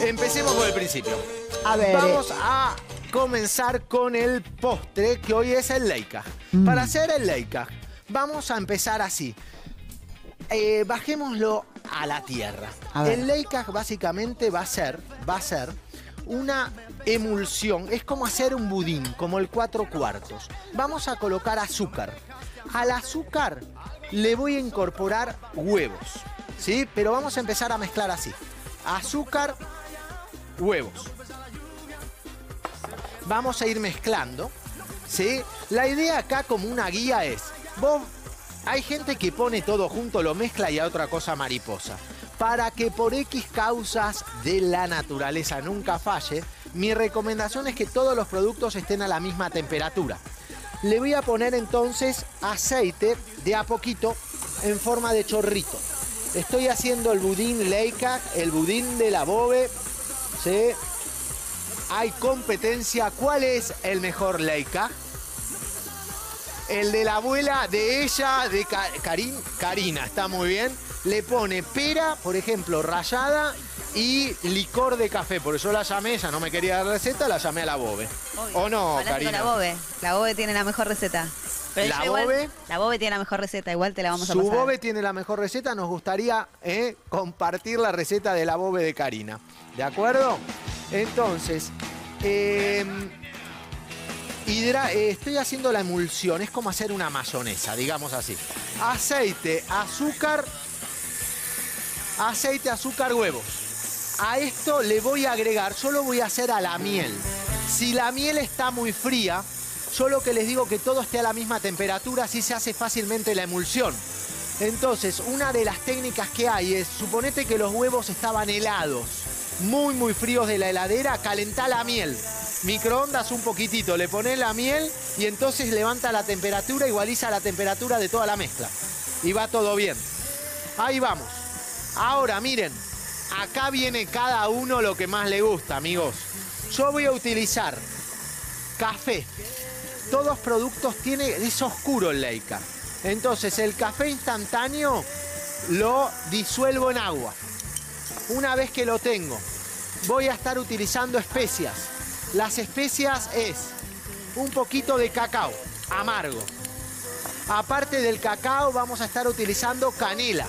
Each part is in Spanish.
Empecemos por el principio. A ver. Vamos a comenzar con el postre, que hoy es el Leica. Mm. Para hacer el Leica, vamos a empezar así. Eh, bajémoslo a la tierra. A. El Leica básicamente va a ser, va a ser una emulsión. Es como hacer un budín, como el cuatro cuartos. Vamos a colocar azúcar. Al azúcar le voy a incorporar huevos, ¿sí? Pero vamos a empezar a mezclar así. Azúcar, huevos. Vamos a ir mezclando, ¿sí? La idea acá como una guía es, vos, hay gente que pone todo junto, lo mezcla y a otra cosa mariposa. Para que por X causas de la naturaleza nunca falle, mi recomendación es que todos los productos estén a la misma temperatura. Le voy a poner entonces aceite de a poquito en forma de chorrito. Estoy haciendo el budín Leica, el budín de la Bobe. ¿Sí? Hay competencia. ¿Cuál es el mejor Leica? El de la abuela de ella, de Ka- Karin, Karina, está muy bien. Le pone pera, por ejemplo, rallada y licor de café. Por eso la llamé, ella no me quería dar receta, la llamé a la Bobe. ¿O no, Hablaste Karina? con la Bobe. La Bobe tiene la mejor receta. Pero ¿La igual- Bobe? La Bobe tiene la mejor receta, igual te la vamos a Su pasar. bobe tiene la mejor receta, nos gustaría eh, compartir la receta de la bobe de Karina. ¿De acuerdo? Entonces, eh, hidra- eh, estoy haciendo la emulsión, es como hacer una mayonesa, digamos así. Aceite, azúcar, aceite, azúcar, huevos. A esto le voy a agregar, yo lo voy a hacer a la miel. Si la miel está muy fría, yo lo que les digo que todo esté a la misma temperatura, así se hace fácilmente la emulsión. Entonces, una de las técnicas que hay es, suponete que los huevos estaban helados, muy muy fríos de la heladera, calentá la miel. Microondas un poquitito, le pones la miel y entonces levanta la temperatura, igualiza la temperatura de toda la mezcla. Y va todo bien. Ahí vamos. Ahora, miren, acá viene cada uno lo que más le gusta, amigos. Yo voy a utilizar café. Todos productos tiene, es oscuro el Leica. Entonces el café instantáneo lo disuelvo en agua. Una vez que lo tengo, voy a estar utilizando especias. Las especias es un poquito de cacao amargo. Aparte del cacao vamos a estar utilizando canela.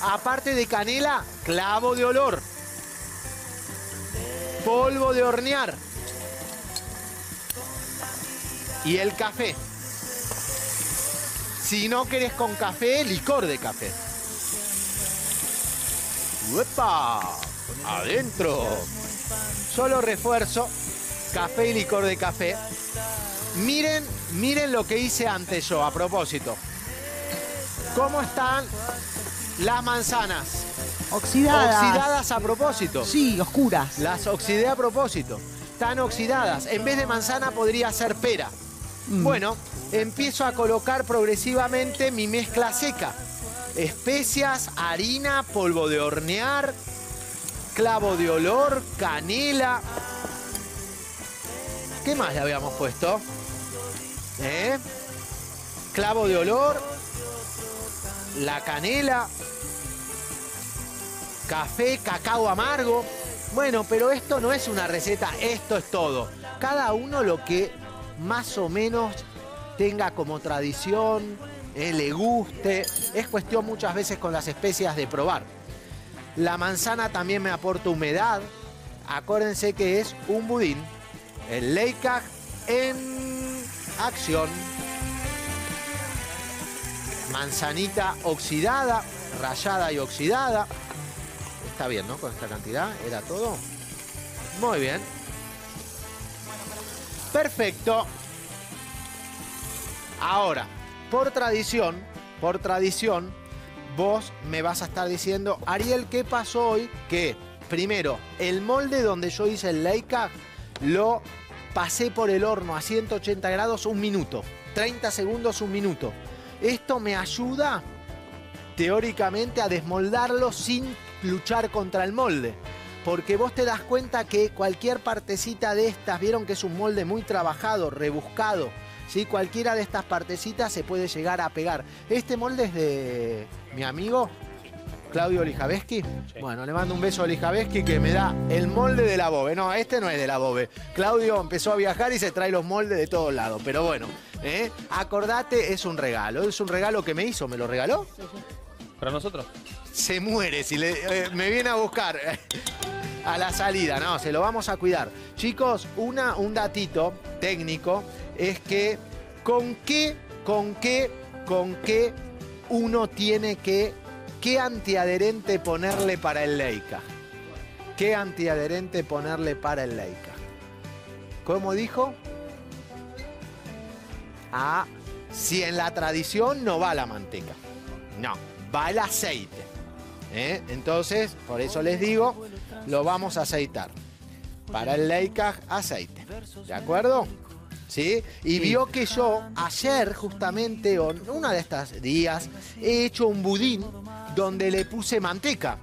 Aparte de canela, clavo de olor. Polvo de hornear. Y el café. Si no querés con café, licor de café. ¡Uepa! Adentro. Solo refuerzo, café y licor de café. Miren, miren lo que hice antes yo, a propósito. ¿Cómo están las manzanas? Oxidadas. Oxidadas a propósito. Sí, oscuras. Las oxidé a propósito. Están oxidadas. En vez de manzana podría ser pera. Mm. Bueno, empiezo a colocar progresivamente mi mezcla seca. Especias, harina, polvo de hornear, clavo de olor, canela. ¿Qué más le habíamos puesto? ¿Eh? Clavo de olor, la canela, café, cacao amargo. Bueno, pero esto no es una receta, esto es todo. Cada uno lo que más o menos tenga como tradición, eh, le guste. Es cuestión muchas veces con las especias de probar. La manzana también me aporta humedad. Acuérdense que es un budín. El Leica en acción. Manzanita oxidada, rallada y oxidada. Está bien, ¿no? Con esta cantidad, ¿era todo? Muy bien. Perfecto. Ahora, por tradición, por tradición, vos me vas a estar diciendo, Ariel, ¿qué pasó hoy? Que, primero, el molde donde yo hice el Leica lo pasé por el horno a 180 grados un minuto. 30 segundos, un minuto. Esto me ayuda, teóricamente, a desmoldarlo sin luchar contra el molde. Porque vos te das cuenta que cualquier partecita de estas, vieron que es un molde muy trabajado, rebuscado. ¿sí? Cualquiera de estas partecitas se puede llegar a pegar. Este molde es de mi amigo Claudio Lijaveski. Bueno, le mando un beso a Lijaveski que me da el molde de la Bobe. No, este no es de la Bobe. Claudio empezó a viajar y se trae los moldes de todos lados. Pero bueno, ¿eh? acordate, es un regalo. Es un regalo que me hizo. ¿Me lo regaló? Para nosotros. Se muere si le- eh, me viene a buscar a la salida. No, se lo vamos a cuidar. Chicos, una, un datito técnico es que con qué, con qué, con qué uno tiene que, qué antiadherente ponerle para el Leica. ¿Qué antiadherente ponerle para el Leica? ¿Cómo dijo? Ah, si en la tradición no va la manteca. No, va el aceite. ¿eh? Entonces, por eso les digo, lo vamos a aceitar. Para el Leica, aceite. ¿De acuerdo? ¿Sí? Y vio que yo ayer, justamente, o una de estas días, he hecho un budín donde le puse manteca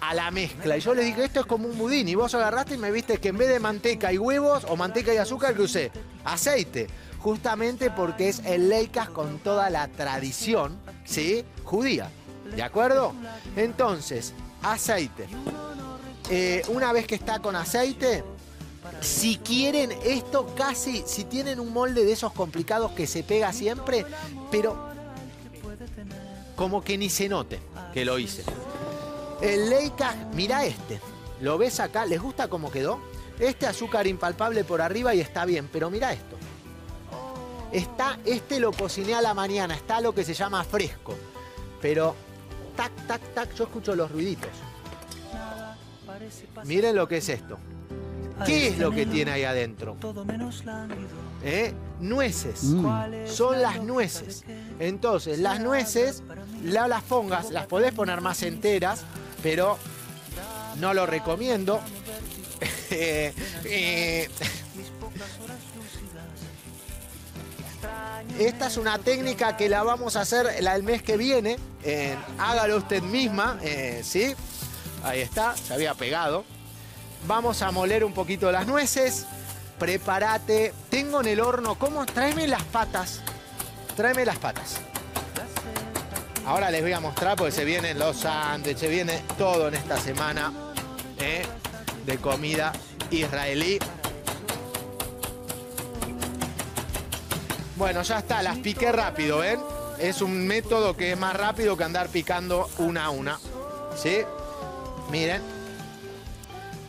a la mezcla. Y yo le dije, esto es como un budín. Y vos agarraste y me viste que en vez de manteca y huevos o manteca y azúcar, que usé aceite. Justamente porque es el Leicas con toda la tradición, ¿sí? Judía. ¿De acuerdo? Entonces, aceite. Eh, una vez que está con aceite, si quieren esto casi, si tienen un molde de esos complicados que se pega siempre, pero como que ni se note que lo hice. El Leica, mira este. ¿Lo ves acá? ¿Les gusta cómo quedó? Este azúcar impalpable por arriba y está bien, pero mira esto. Está, este lo cociné a la mañana, está lo que se llama fresco. Pero, tac, tac, tac, yo escucho los ruiditos. Miren lo que es esto. ¿Qué es lo que tiene ahí adentro? ¿Eh? Nueces. Son las nueces. Entonces, las nueces, la- las pongas, las podés poner más enteras, pero no lo recomiendo. Eh, eh, Esta es una técnica que la vamos a hacer la- el mes que viene. Hágalo usted misma, eh, ¿sí? Ahí está, se había pegado. Vamos a moler un poquito las nueces. Prepárate. Tengo en el horno, ¿cómo? Tráeme las patas. Tráeme las patas. Ahora les voy a mostrar porque se vienen los sándwiches, se viene todo en esta semana ¿eh? de comida israelí. Bueno, ya está, las piqué rápido, ¿ven? Es un método que es más rápido que andar picando una a una. ¿Sí? Miren.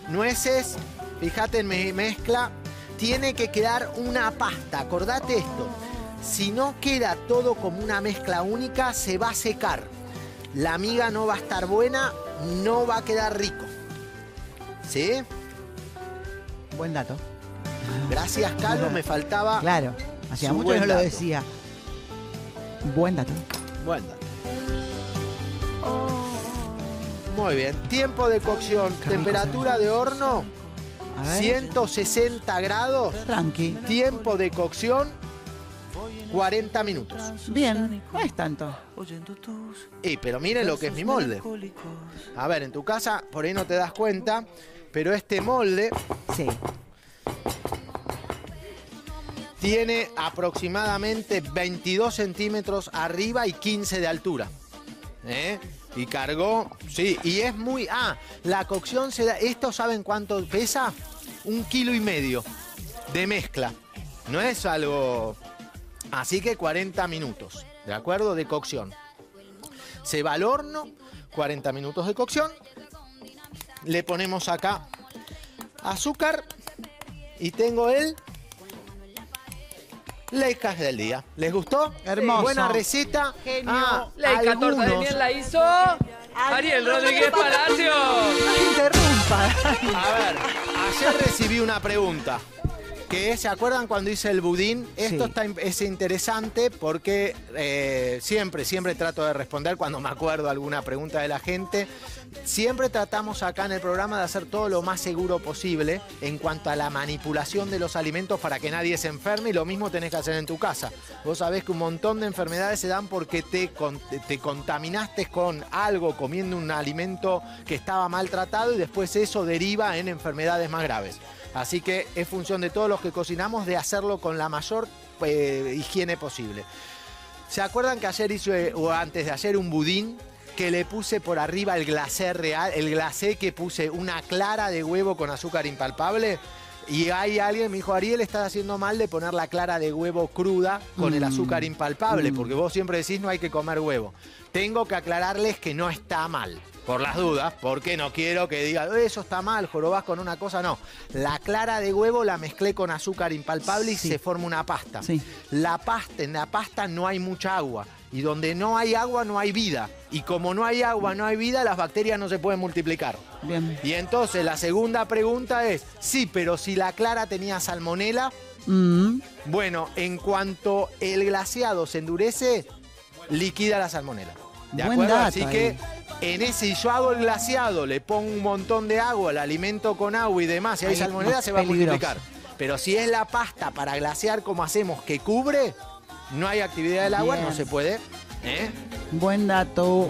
Nueces, fíjate en mi mezcla, tiene que quedar una pasta. Acordate esto. Si no queda todo como una mezcla única, se va a secar. La miga no va a estar buena, no va a quedar rico. ¿Sí? Buen dato. Gracias, Carlos. Me faltaba. Claro. Hacía mucho que no lo dato. decía. Buen dato. Buen dato. Muy bien. Tiempo de cocción. Qué rico Temperatura de horno. A ver. 160 grados. Tranqui. Tiempo de cocción. 40 minutos. Bien. No es tanto. Y pero miren lo que es mi molde. A ver, en tu casa por ahí no te das cuenta, pero este molde Sí. Tiene aproximadamente 22 centímetros arriba y 15 de altura. ¿Eh? Y cargó, sí, y es muy... Ah, la cocción se da... ¿Esto saben cuánto pesa? Un kilo y medio de mezcla. No es algo... Así que 40 minutos, ¿de acuerdo? De cocción. Se va al horno, 40 minutos de cocción. Le ponemos acá azúcar y tengo el Leicas del día. ¿Les gustó? Hermoso. Buena receta. Genio. Ah, La torta de miel la hizo Ariel Rodríguez Palacio. No interrumpa. A ver, ayer recibí una pregunta. Que ¿se acuerdan cuando hice el budín? Esto Sí. está, in- es interesante porque eh, siempre, siempre trato de responder cuando me acuerdo alguna pregunta de la gente. Siempre tratamos acá en el programa de hacer todo lo más seguro posible en cuanto a la manipulación de los alimentos para que nadie se enferme y lo mismo tenés que hacer en tu casa. Vos sabés que un montón de enfermedades se dan porque te, con- te- te contaminaste con algo comiendo un alimento que estaba maltratado y después eso deriva en enfermedades más graves. Así que es función de todos los que cocinamos de hacerlo con la mayor eh, higiene posible. ¿Se acuerdan que ayer hice, o antes de ayer, un budín que le puse por arriba el glacé real, el glacé que puse una clara de huevo con azúcar impalpable. Y hay alguien me dijo, Ariel, estás haciendo mal de poner la clara de huevo cruda con el Mm. azúcar impalpable, Mm. porque vos siempre decís no hay que comer huevo. Tengo que aclararles que no está mal, por las dudas, porque no quiero que digan, eso está mal, jorobás con una cosa, no. La clara de huevo la mezclé con azúcar impalpable y Sí. se forma una pasta. Sí. La pasta, en la pasta no hay mucha agua. Y donde no hay agua no hay vida. Y como no hay agua, no hay vida, las bacterias no se pueden multiplicar. Bien. Y entonces la segunda pregunta es, sí, pero si la clara tenía salmonela, Mm, bueno, en cuanto el glaseado se endurece, liquida la salmonela. ¿De Buen acuerdo? Así que en ese, si yo hago el glaseado, le pongo un montón de agua, la alimento con agua y demás, si hay más se va a multiplicar. Pero si es la pasta para glasear como hacemos que cubre, no hay actividad del agua, Bien. no se puede. ¿eh? buen dato.